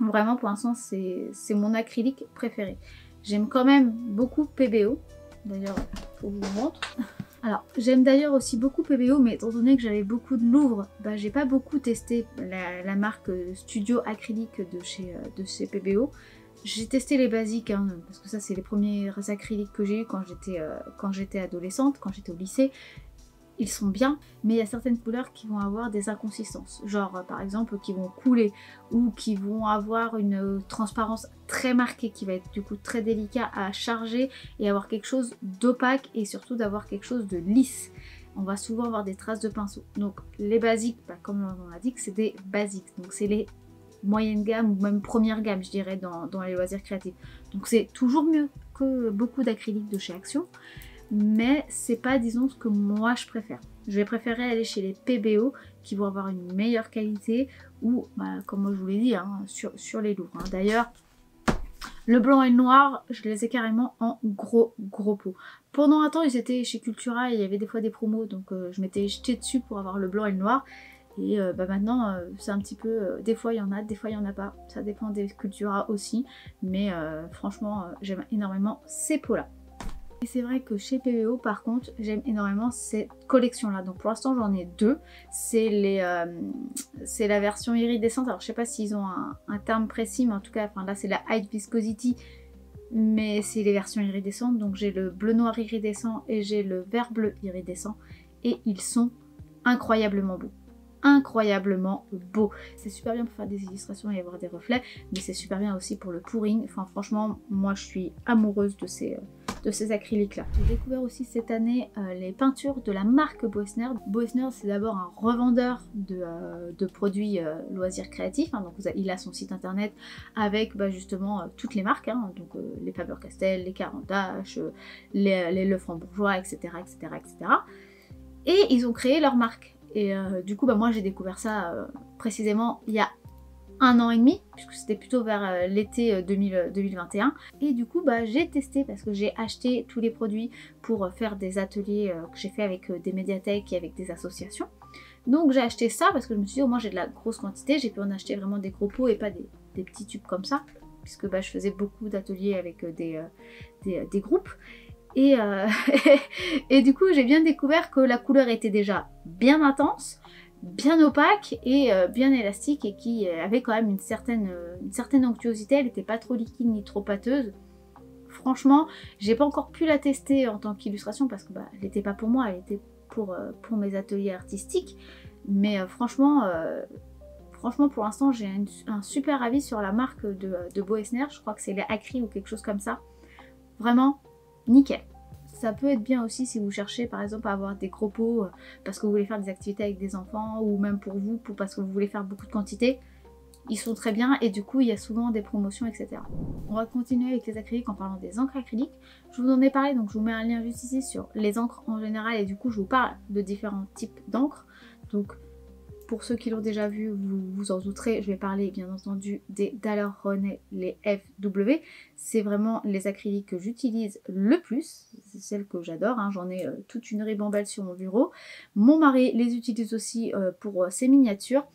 Vraiment, pour l'instant, c'est mon acrylique préféré. J'aime quand même beaucoup PBO. D'ailleurs, faut vous montre. Alors, j'aime d'ailleurs aussi beaucoup PBO, mais étant donné que j'avais beaucoup de Louvre, bah, j'ai pas beaucoup testé la, marque Studio Acrylique de chez, euh, de chez PBO. J'ai testé les basiques, hein, parce que ça c'est les premiers acryliques que j'ai eu quand j'étais euh, quand j'étais adolescente, quand j'étais au lycée ils sont bien, mais il y a certaines couleurs qui vont avoir des inconsistances, genre euh, par exemple qui vont couler ou qui vont avoir une euh, transparence très marquée qui va être du coup très délicat à charger et avoir quelque chose d'opaque et surtout d'avoir quelque chose de lisse. On va souvent avoir des traces de pinceau. Donc les basiques, bah, comme on a dit, c'est des basiques. Donc c'est les moyenne gamme ou même première gamme, je dirais, dans, dans les loisirs créatifs. Donc c'est toujours mieux que beaucoup d'acryliques de chez Action, mais c'est pas, disons, ce que moi je préfère. Je vais préférer aller chez les PBO qui vont avoir une meilleure qualité ou, bah, comme je vous l'ai dit, hein, sur, les lourds. Hein. D'ailleurs, le blanc et le noir, je les ai carrément en gros gros pot. Pendant un temps, ils étaient chez Cultura et il y avait des fois des promos, donc euh, je m'étais jeté dessus pour avoir le blanc et le noir. Et euh, bah maintenant, euh, c'est un petit peu... des fois, il y en a, des fois, il n'y en a pas. Ça dépend des Cultura aussi. Mais franchement, j'aime énormément ces pots-là. Et c'est vrai que chez PVO, par contre, j'aime énormément cette collection-là. Donc pour l'instant, j'en ai deux. C'est euh, la version iridescente. Alors je sais pas s'ils ont un, terme précis, mais en tout cas, enfin, là c'est la High Viscosity. Mais c'est les versions iridescentes. Donc j'ai le bleu noir iridescent et j'ai le vert bleu iridescent. Et ils sont incroyablement beaux incroyablement beaux. C'est super bien pour faire des illustrations et avoir des reflets, mais c'est super bien aussi pour le pouring. Enfin franchement, moi je suis amoureuse de ces, euh, de ces acryliques là. J'ai découvert aussi cette année euh, les peintures de la marque Boesner. Boesner c'est d'abord un revendeur de, euh, produits euh, loisirs créatifs, hein. donc il a son site internet avec bah, justement toutes les marques, hein. donc les Faber-Castell, les Carandache, les, les Lefranc-Bourgeois, etc., etc., etc. Et ils ont créé leur marque. Et du coup, bah, moi j'ai découvert ça précisément il y a un an et demi, puisque c'était plutôt vers euh, l'été 2021. Euh, et du coup, bah, j'ai testé parce que j'ai acheté tous les produits pour euh, faire des ateliers que j'ai fait avec des médiathèques et avec des associations. Donc j'ai acheté ça parce que je me suis dit, au moins j'ai de la grosse quantité, j'ai pu en acheter vraiment des gros pots et pas des, petits tubes comme ça, puisque bah, je faisais beaucoup d'ateliers avec des, des, groupes. Et, et du coup, j'ai bien découvert que la couleur était déjà bien intense, bien opaque et euh, bien élastique et qui euh, avait quand même une certaine, euh, une certaine onctuosité, elle n'était pas trop liquide ni trop pâteuse. Franchement, j'ai pas encore pu la tester en tant qu'illustration parce que bah, n'était pas pour moi, elle était pour, pour mes ateliers artistiques. Mais franchement, franchement pour l'instant j'ai un, super avis sur la marque de, de Boesner, je crois que c'est les Acry ou quelque chose comme ça. Vraiment, nickel. Ça peut être bien aussi si vous cherchez par exemple à avoir des gros euh, parce que vous voulez faire des activités avec des enfants ou même pour vous parce que vous voulez faire beaucoup de quantité. Ils sont très bien et du coup il y a souvent des promotions etc. On va continuer avec les acryliques en parlant des encres acryliques. Je vous en ai parlé donc je vous mets un lien juste ici sur les encres en général et du coup je vous parle de différents types d'encre. Donc pour ceux qui l'ont déjà vu, vous vous en douterez, je vais parler bien entendu des René, les FW. C'est vraiment les acryliques que j'utilise le plus, c'est celles que j'adore, hein. j'en ai euh, toute une ribambelle sur mon bureau. Mon mari les utilise aussi euh, pour euh, ses miniatures.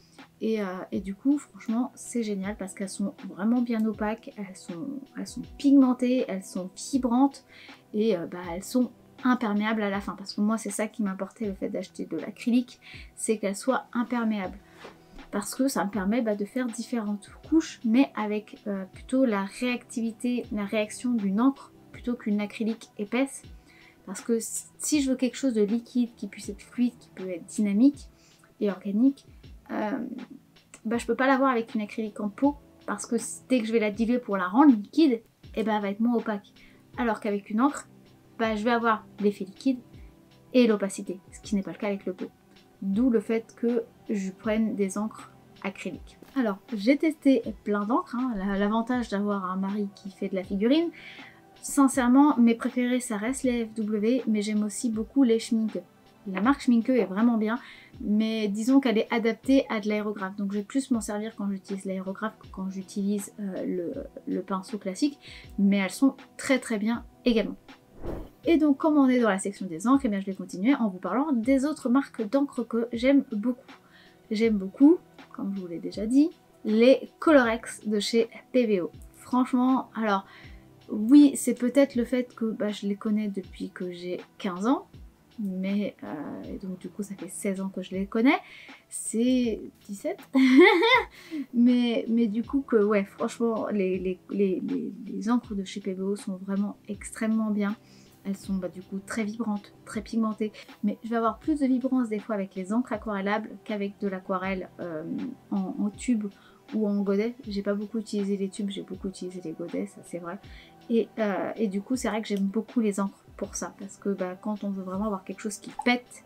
Et, du coup, franchement, c'est génial parce qu'elles sont vraiment bien opaques, elles sont, elles sont pigmentées, elles sont vibrantes et bah, elles sont imperméable à la fin. Parce que moi, c'est ça qui m'apportait le fait d'acheter de l'acrylique, c'est qu'elle soit imperméable. Parce que ça me permet bah, de faire différentes couches, mais avec euh, plutôt la réactivité, la réaction d'une encre, plutôt qu'une acrylique épaisse. Parce que si je veux quelque chose de liquide, qui puisse être fluide, qui peut être dynamique et organique, euh, bah, je peux pas l'avoir avec une acrylique en peau, parce que dès que je vais la diluer pour la rendre liquide, et eh ben, elle va être moins opaque. Alors qu'avec une encre, bah, je vais avoir l'effet liquide et l'opacité, ce qui n'est pas le cas avec le pot. D'où le fait que je prenne des encres acryliques. Alors, j'ai testé plein d'encres, hein. l'avantage d'avoir un mari qui fait de la figurine. Sincèrement, mes préférés, ça reste les FW, mais j'aime aussi beaucoup les Schmink. La marque Schminke est vraiment bien, mais disons qu'elle est adaptée à de l'aérographe. Donc je vais plus m'en servir quand j'utilise l'aérographe que quand j'utilise euh, le, le pinceau classique, mais elles sont très très bien également. Et donc comme on est dans la section des encres, eh je vais continuer en vous parlant des autres marques d'encre que j'aime beaucoup. J'aime beaucoup, comme je vous l'ai déjà dit, les Colorex de chez PVO. Franchement, alors oui, c'est peut-être le fait que bah, je les connais depuis que j'ai 15 ans, mais euh, donc du coup ça fait 16 ans que je les connais, c'est 17 mais, du coup que ouais franchement les, les, les, les, encres de chez PVO sont vraiment extrêmement bien. Elles sont bah, du coup très vibrantes, très pigmentées. Mais je vais avoir plus de vibrance des fois avec les encres aquarellables qu'avec de l'aquarelle euh, en, tube ou en godet. J'ai pas beaucoup utilisé les tubes, j'ai beaucoup utilisé les godets, ça c'est vrai. Et, euh, du coup c'est vrai que j'aime beaucoup les encres pour ça. Parce que bah, quand on veut vraiment avoir quelque chose qui pète,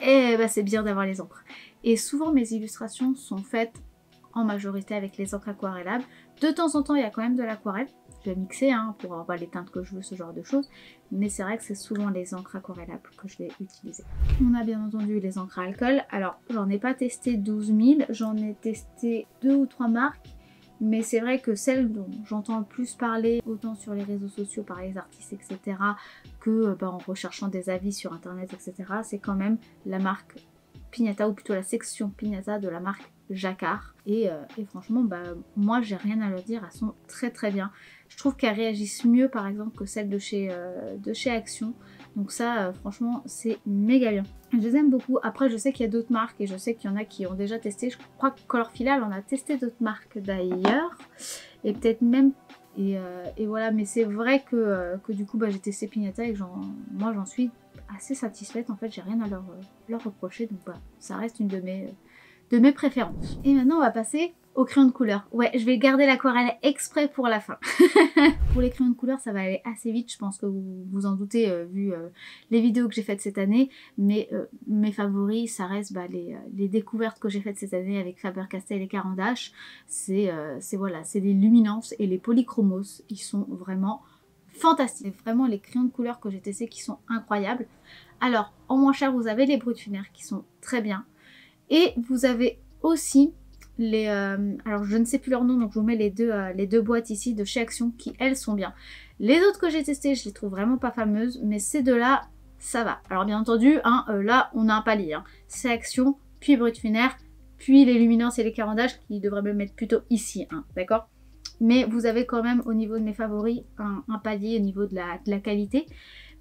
eh bah, c'est bien d'avoir les encres. Et souvent mes illustrations sont faites en majorité avec les encres aquarellables. De temps en temps, il y a quand même de l'aquarelle. Je vais mixer hein, pour avoir les teintes que je veux, ce genre de choses. Mais c'est vrai que c'est souvent les encres aquarellables que je vais utiliser. On a bien entendu les encres à alcool. Alors, j'en ai pas testé 12 000. J'en ai testé deux ou trois marques. Mais c'est vrai que celle dont j'entends le plus parler, autant sur les réseaux sociaux par les artistes, etc., que bah, en recherchant des avis sur internet, etc., c'est quand même la marque Pignata, ou plutôt la section Pignata de la marque Jacquard. Et, euh, et franchement, bah, moi j'ai rien à leur dire, elles sont très très bien. Je trouve qu'elles réagissent mieux par exemple que celles de chez, euh, de chez Action. Donc ça, euh, franchement, c'est méga bien. Je les aime beaucoup. Après, je sais qu'il y a d'autres marques et je sais qu'il y en a qui ont déjà testé. Je crois que Color Filal on a testé d'autres marques d'ailleurs. Et peut-être même... Et, voilà, mais c'est vrai que, que, du coup, bah, j'ai testé Pignata et moi j'en suis assez satisfaite. En fait, j'ai rien à leur, leur reprocher. Donc bah, ça reste une de mes de mes préférences. Et maintenant on va passer aux crayons de couleur. Ouais, je vais garder l'aquarelle exprès pour la fin. pour les crayons de couleur, ça va aller assez vite, je pense que vous vous en doutez euh, vu euh, les vidéos que j'ai faites cette année. Mais euh, mes favoris, ça reste bah, les, découvertes que j'ai faites cette année avec Faber-Castell et Caran d'Ache. C'est voilà, c'est les luminances et les polychromos. Ils sont vraiment fantastiques. Vraiment les crayons de couleur que j'ai testés qui sont incroyables. Alors, en moins cher, vous avez les bruts funéraires qui sont très bien. Et vous avez aussi les... Euh, alors je ne sais plus leur nom, donc je vous mets les deux, euh, les deux boîtes ici de chez Action qui elles sont bien. Les autres que j'ai testées, je les trouve vraiment pas fameuses, mais ces deux-là, ça va. Alors bien entendu, hein, euh, là on a un palier. Hein. C'est Action, puis Brut Funaire, puis les luminances et les carandages qui devraient me mettre plutôt ici, hein, d'accord? Mais vous avez quand même au niveau de mes favoris un, palier au niveau de la, qualité.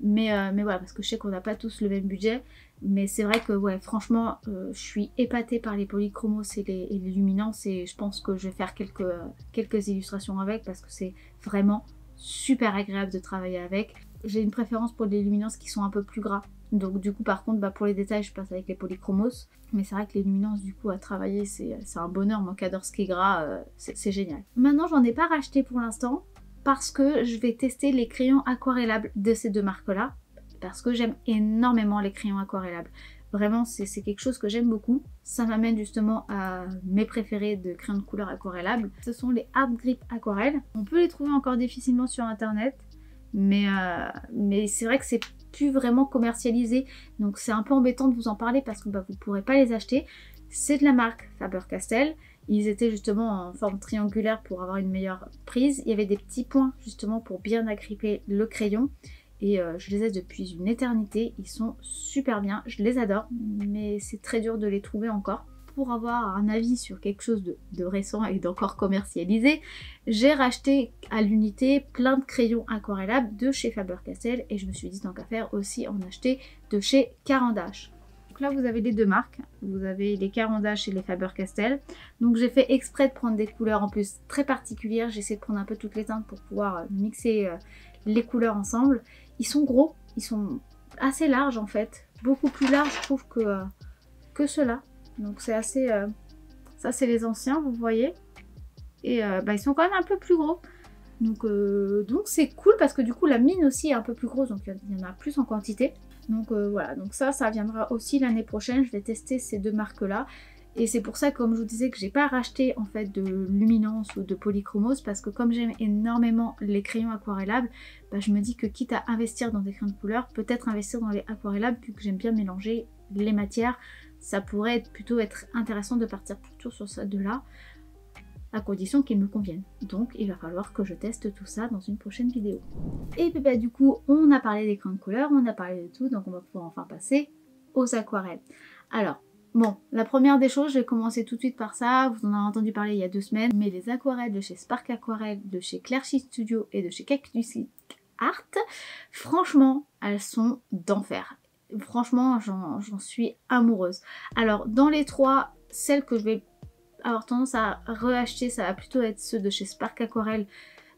Mais, mais voilà, parce que je sais qu'on n'a pas tous le même budget. Mais c'est vrai que ouais, franchement, euh, je suis épatée par les polychromos et les, luminances et je pense que je vais faire quelques, illustrations avec parce que c'est vraiment super agréable de travailler avec. J'ai une préférence pour les luminances qui sont un peu plus gras. Donc du coup par contre bah, pour les détails je passe avec les polychromos. Mais c'est vrai que les luminances du coup à travailler c'est un bonheur. Moi qui adore ce qui est gras, euh, c'est génial. Maintenant j'en ai pas racheté pour l'instant parce que je vais tester les crayons aquarellables de ces deux marques là parce que j'aime énormément les crayons aquarellables. Vraiment, c'est quelque chose que j'aime beaucoup. Ça m'amène justement à mes préférés de crayons de couleur aquarellables. Ce sont les Hard Grip Aquarelle. On peut les trouver encore difficilement sur internet, mais, euh, mais c'est vrai que c'est plus vraiment commercialisé. Donc c'est un peu embêtant de vous en parler parce que bah, vous ne pourrez pas les acheter. C'est de la marque Faber-Castell. Ils étaient justement en forme triangulaire pour avoir une meilleure prise. Il y avait des petits points justement pour bien agripper le crayon et euh, je les ai depuis une éternité. Ils sont super bien, je les adore, mais c'est très dur de les trouver encore. Pour avoir un avis sur quelque chose de, récent et d'encore commercialisé, j'ai racheté à l'unité plein de crayons aquarellables de chez Faber-Castell et je me suis dit tant qu'à faire aussi en acheter de chez Carandache. Donc là vous avez les deux marques, vous avez les Carandache et les Faber-Castell. Donc j'ai fait exprès de prendre des couleurs en plus très particulières, j'essaie de prendre un peu toutes les teintes pour pouvoir euh, mixer euh, les couleurs ensemble. Ils sont gros, ils sont assez larges en fait, beaucoup plus larges je trouve que, euh, que ceux-là. Donc c'est assez... Euh, ça c'est les anciens, vous voyez. Et euh, bah, ils sont quand même un peu plus gros. Donc donc c'est cool parce que du coup la mine aussi est un peu plus grosse, donc il y en a plus en quantité. Donc voilà, donc ça, ça viendra aussi l'année prochaine. Je vais tester ces deux marques-là. Et c'est pour ça, comme je vous disais, que j'ai pas racheté en fait de luminance ou de polychromose parce que comme j'aime énormément les crayons aquarellables, bah, je me dis que quitte à investir dans des crayons de couleur, peut-être investir dans les aquarellables vu que j'aime bien mélanger les matières. Ça pourrait être, plutôt être intéressant de partir plutôt sur ça de là à condition qu'ils me conviennent. Donc il va falloir que je teste tout ça dans une prochaine vidéo. Et bah, du coup, on a parlé des crayons de couleur, on a parlé de tout, donc on va pouvoir enfin passer aux aquarelles. Alors, Bon, la première des choses, je vais commencer tout de suite par ça. Vous en avez entendu parler il y a deux semaines. Mais les aquarelles de chez Spark Aquarelle, de chez Clerchy Studio et de chez Cactus Art, franchement, elles sont d'enfer. Franchement, j'en suis amoureuse. Alors, dans les trois, celles que je vais avoir tendance à reacheter, ça va plutôt être ceux de chez Spark Aquarelle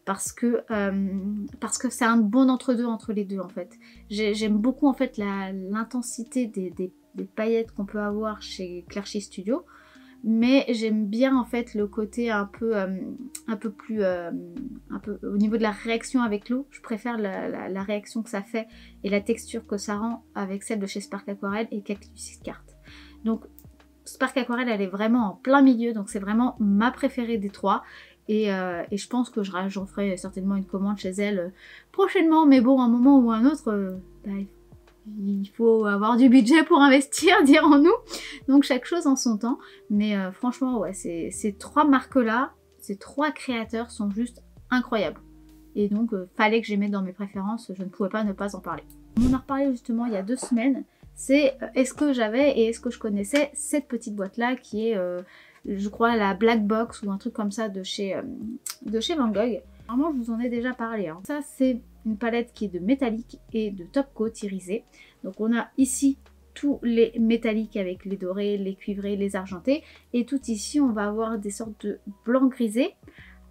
parce que euh, parce que c'est un bon entre-deux entre les deux en fait. J'aime beaucoup en fait l'intensité des, des des paillettes qu'on peut avoir chez Clerchy Studio. Mais j'aime bien en fait le côté un peu, euh, un peu plus, euh, un peu au niveau de la réaction avec l'eau. Je préfère la, réaction que ça fait et la texture que ça rend avec celle de chez Spark Aquarelle et Cactus Carte. Donc Spark Aquarelle, elle est vraiment en plein milieu, donc c'est vraiment ma préférée des trois. Et, euh, je pense que j'en ferai certainement une commande chez elle prochainement. Mais bon, un moment ou un autre, bah, faut avoir du budget pour investir, dirons-nous. Donc chaque chose en son temps. Mais franchement, ouais, ces trois marques-là, ces trois créateurs sont juste incroyables. Et donc, fallait que j'aimais dans mes préférences, je ne pouvais pas ne pas en parler. On en a reparlé justement il y a deux semaines c'est euh, est-ce que j'avais et est-ce que je connaissais cette petite boîte là qui est euh, je crois la Black Box ou un truc comme ça de chez, euh, de chez Van Gogh? Vraiment je vous en ai déjà parlé. Hein. Ça c'est une palette qui est de métallique et de top coat irisé. Donc on a ici tous les métalliques avec les dorés, les cuivrés, les argentés. Et tout ici on va avoir des sortes de blanc grisé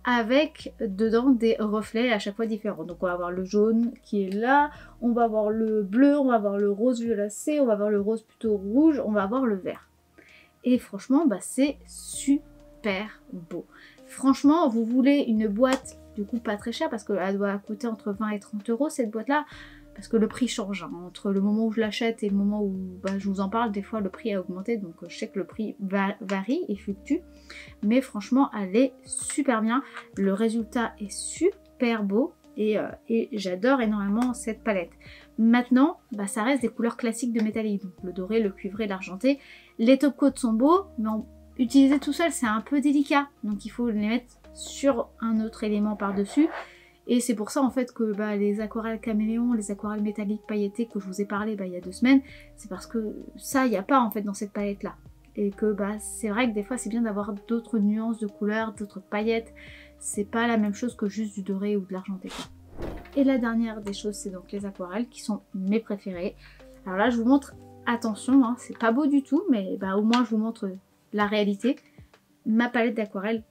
avec dedans des reflets à chaque fois différents. Donc on va avoir le jaune qui est là, on va avoir le bleu, on va avoir le rose violacé, on va avoir le rose plutôt rouge, on va avoir le vert. Et franchement, bah, c'est super beau. Franchement, vous voulez une boîte, du coup pas très chère parce qu'elle doit coûter entre 20 et 30 euros cette boîte là parce que le prix change. Hein. Entre le moment où je l'achète et le moment où bah, je vous en parle, des fois le prix a augmenté, donc euh, je sais que le prix varie et fluctue. Mais franchement, elle est super bien. Le résultat est super beau et, euh, j'adore énormément cette palette. Maintenant, bah, ça reste des couleurs classiques de métallique, le doré, le cuivré, l'argenté. Les top coats sont beaux, mais utiliser tout seul, c'est un peu délicat. Donc il faut les mettre sur un autre élément par-dessus. Et c'est pour ça en fait que bah, les aquarelles caméléons, les aquarelles métalliques pailletées que je vous ai parlé bah, il y a deux semaines, c'est parce que ça, il n'y a pas en fait dans cette palette là. Et que bah, c'est vrai que des fois c'est bien d'avoir d'autres nuances de couleurs, d'autres paillettes. C'est pas la même chose que juste du doré ou de l'argenté. Et la dernière des choses, c'est donc les aquarelles qui sont mes préférées. Alors là, je vous montre, attention, hein, c'est pas beau du tout, mais bah, au moins je vous montre la réalité. Ma palette d'aquarelles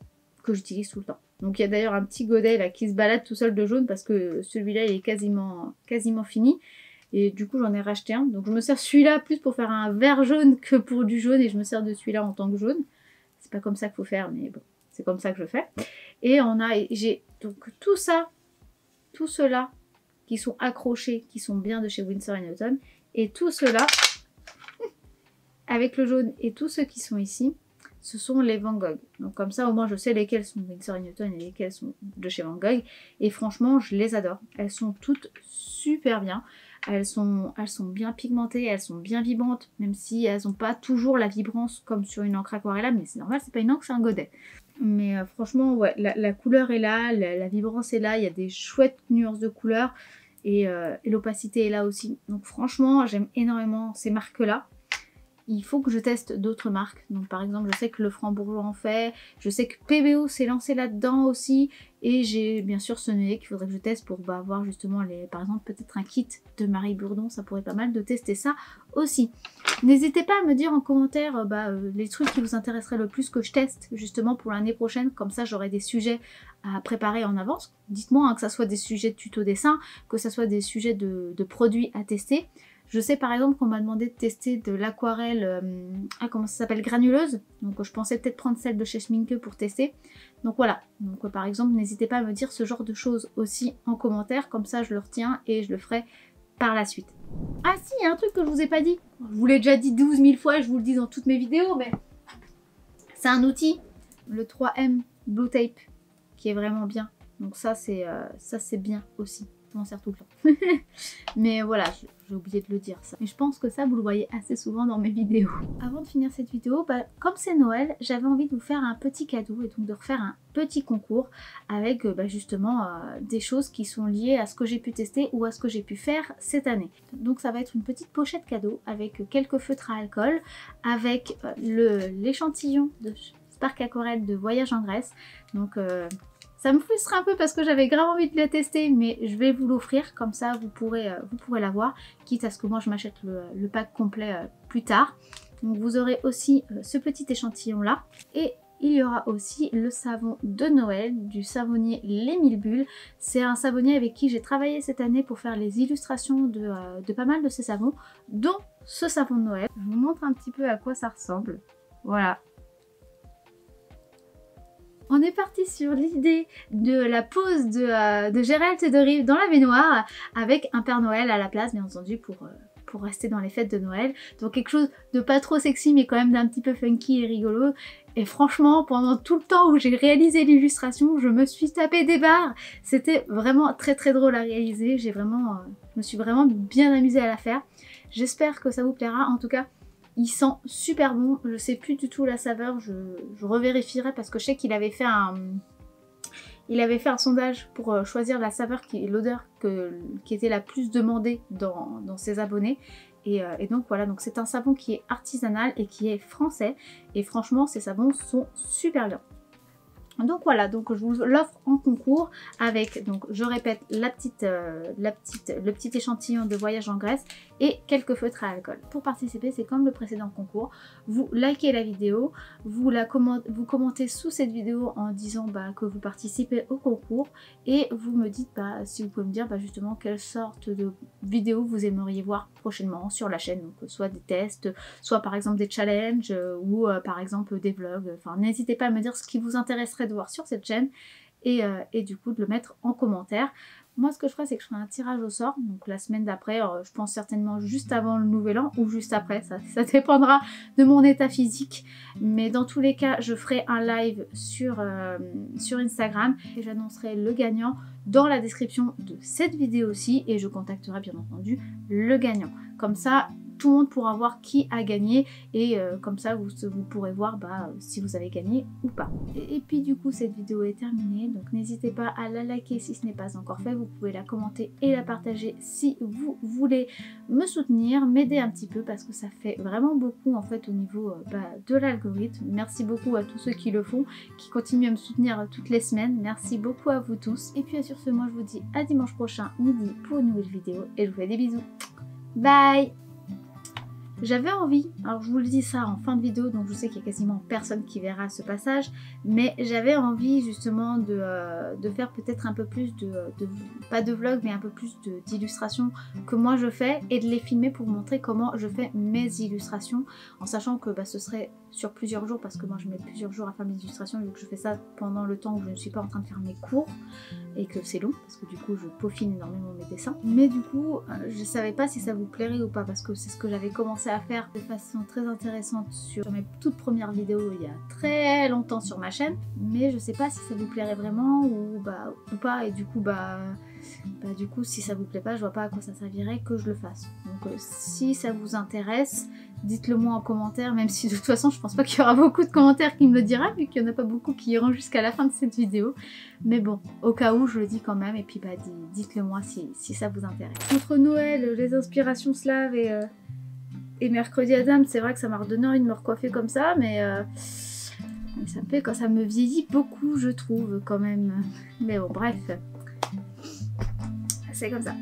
que j'utilise tout le temps. Donc il y a d'ailleurs un petit godet là qui se balade tout seul de jaune parce que celui-là il est quasiment, quasiment fini. Et du coup j'en ai racheté un. Donc je me sers celui-là plus pour faire un vert jaune que pour du jaune et je me sers de celui-là en tant que jaune. C'est pas comme ça qu'il faut faire mais bon, c'est comme ça que je fais. Et on a, j'ai donc tout ça, tout cela qui sont accrochés, qui sont bien de chez Winsor Newton. Et tout cela avec le jaune et tous ceux qui sont ici ce sont les Van Gogh. Donc comme ça, au moins, je sais lesquelles sont Winsor Newton et lesquelles sont de chez Van Gogh. Et franchement, je les adore. Elles sont toutes super bien. Elles sont, bien pigmentées, elles sont bien vibrantes, même si elles n'ont pas toujours la vibrance comme sur une encre aquarellable, mais c'est normal, c'est pas une encre, c'est un godet. Mais euh, franchement, la, couleur est là, la, vibrance est là, il y a des chouettes nuances de couleurs et, euh, et l'opacité est là aussi. Donc franchement, j'aime énormément ces marques-là il faut que je teste d'autres marques. Donc par exemple, je sais que le Franc-Bourgeois en fait, je sais que PBO s'est lancé là-dedans aussi, et j'ai bien sûr sonné qu'il faudrait que je teste pour bah, voir justement, les, par exemple, peut-être un kit de Marie Bourdon, ça pourrait pas mal de tester ça aussi. N'hésitez pas à me dire en commentaire euh, bah, euh, les trucs qui vous intéresseraient le plus que je teste justement pour l'année prochaine, comme ça j'aurai des sujets à préparer en avance. Dites-moi hein, que ça soit des sujets de tuto dessin, que ça soit des sujets de produits à tester. Je sais par exemple qu'on m'a demandé de tester de l'aquarelle, euh, ah comment ça s'appelle, granuleuse. Donc je pensais peut-être prendre celle de chez Schminke pour tester. Donc voilà, donc euh, par exemple n'hésitez pas à me dire ce genre de choses aussi en commentaire, comme ça je le retiens et je le ferai par la suite. Ah si, il y a un truc que je vous ai pas dit. Je vous l'ai déjà dit 12 000 fois, je vous le dis dans toutes mes vidéos, mais c'est un outil, le 3M Blue Tape, qui est vraiment bien. Donc ça c'est euh, ça c'est bien aussi tout le temps. Mais voilà, j'ai oublié de le dire ça. Mais je pense que ça, vous le voyez assez souvent dans mes vidéos. Avant de finir cette vidéo, bah, comme c'est Noël, j'avais envie de vous faire un petit cadeau et donc de refaire un petit concours avec euh, bah, justement euh, des choses qui sont liées à ce que j'ai pu tester ou à ce que j'ai pu faire cette année. Donc ça va être une petite pochette cadeau avec quelques feutres à alcool, avec euh, l'échantillon de Spark Aquarelle de Voyage en Grèce. Donc ça me frustre un peu parce que j'avais grave envie de la tester, mais je vais vous l'offrir, comme ça vous pourrez, euh, vous pourrez l'avoir, quitte à ce que moi je m'achète le, pack complet euh, plus tard. Donc vous aurez aussi euh, ce petit échantillon là, et il y aura aussi le savon de Noël du savonnier Les Mille Bulles. C'est un savonnier avec qui j'ai travaillé cette année pour faire les illustrations de, de pas mal de ces savons, dont ce savon de Noël. Je vous montre un petit peu à quoi ça ressemble. Voilà, on est parti sur l'idée de la pose de, euh, de de Rive dans la baignoire avec un Père Noël à la place, bien entendu, pour, euh, pour rester dans les fêtes de Noël. Donc quelque chose de pas trop sexy mais quand même d'un petit peu funky et rigolo. Et franchement, pendant tout le temps où j'ai réalisé l'illustration, je me suis tapé des barres. C'était vraiment très très drôle à réaliser. J'ai vraiment, euh, je me suis vraiment bien amusée à la faire. J'espère que ça vous plaira. En tout cas, il sent super bon. Je sais plus du tout la saveur. Je, je revérifierai parce que je sais qu'il avait fait un il avait fait un sondage pour euh, choisir la saveur, qui, l'odeur qui était la plus demandée dans, ses abonnés. Euh, et, donc voilà, donc c'est un savon qui est artisanal et qui est français. Et franchement, ces savons sont super bien. Donc voilà, donc je vous l'offre en concours avec, donc je répète, la petite, euh, la petite, le petit échantillon de voyage en Grèce et quelques feutres à alcool. Pour participer, c'est comme le précédent concours. Vous likez la vidéo, vous, la vous commentez sous cette vidéo en disant bah, que vous participez au concours et vous me dites bah, si vous pouvez me dire bah, justement quelle sorte de vidéo vous aimeriez voir prochainement sur la chaîne. Donc soit des tests, soit par exemple des challenges euh, ou euh, par exemple des vlogs. Enfin, n'hésitez pas à me dire ce qui vous intéresserait de voir sur cette chaîne euh, et, du coup de le mettre en commentaire. Moi ce que je ferai c'est que je ferai un tirage au sort, donc la semaine d'après, euh, je pense certainement juste avant le nouvel an ou juste après, ça, dépendra de mon état physique. Mais dans tous les cas, je ferai un live sur, euh, sur Instagram et j'annoncerai le gagnant dans la description de cette vidéo aussi et je contacterai bien entendu le gagnant. Comme ça, tout le monde pourra voir qui a gagné et euh, comme ça vous, vous pourrez voir bah, si vous avez gagné ou pas. Et, puis du coup cette vidéo est terminée donc n'hésitez pas à la liker si ce n'est pas encore fait, vous pouvez la commenter et la partager si vous voulez me soutenir, m'aider un petit peu parce que ça fait vraiment beaucoup en fait au niveau euh, bah, de l'algorithme. Merci beaucoup à tous ceux qui le font, qui continuent à me soutenir toutes les semaines. Merci beaucoup à vous tous. Et puis sur ce moi je vous dis à dimanche prochain midi pour une nouvelle vidéo et je vous fais des bisous. Bye j'avais envie, alors je vous le dis ça en fin de vidéo, donc je sais qu'il y a quasiment personne qui verra ce passage, mais j'avais envie justement de, euh, faire peut-être un peu plus de, pas de vlog, mais un peu plus d'illustrations que moi je fais et de les filmer pour montrer comment je fais mes illustrations, en sachant que bah, ce serait sur plusieurs jours, parce que moi je mets plusieurs jours à faire mes illustrations, vu que je fais ça pendant le temps où je ne suis pas en train de faire mes cours, et que c'est long, parce que du coup je peaufine énormément mes dessins. Mais du coup, euh, je savais pas si ça vous plairait ou pas, parce que c'est ce que j'avais commencé à à faire de façon très intéressante sur mes toutes premières vidéos il y a très longtemps sur ma chaîne. Mais je sais pas si ça vous plairait vraiment ou, bah, ou pas. Et du coup, bah, bah, du coup, si ça vous plaît pas, je vois pas à quoi ça servirait que je le fasse. Donc euh, si ça vous intéresse, dites-le moi en commentaire, même si de toute façon je pense pas qu'il y aura beaucoup de commentaires qui me le dira, vu qu'il y en a pas beaucoup qui iront jusqu'à la fin de cette vidéo. Mais bon, au cas où, je le dis quand même, et puis bah dites-le moi si, ça vous intéresse. Entre Noël, les inspirations slaves et... Euh, et mercredi Adam, c'est vrai que ça m'a redonné envie de me recoiffer comme ça, mais euh, ça fait quand ça me vieillit beaucoup, je trouve, quand même. Mais bon, bref. C'est comme ça.